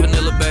vanilla, baby.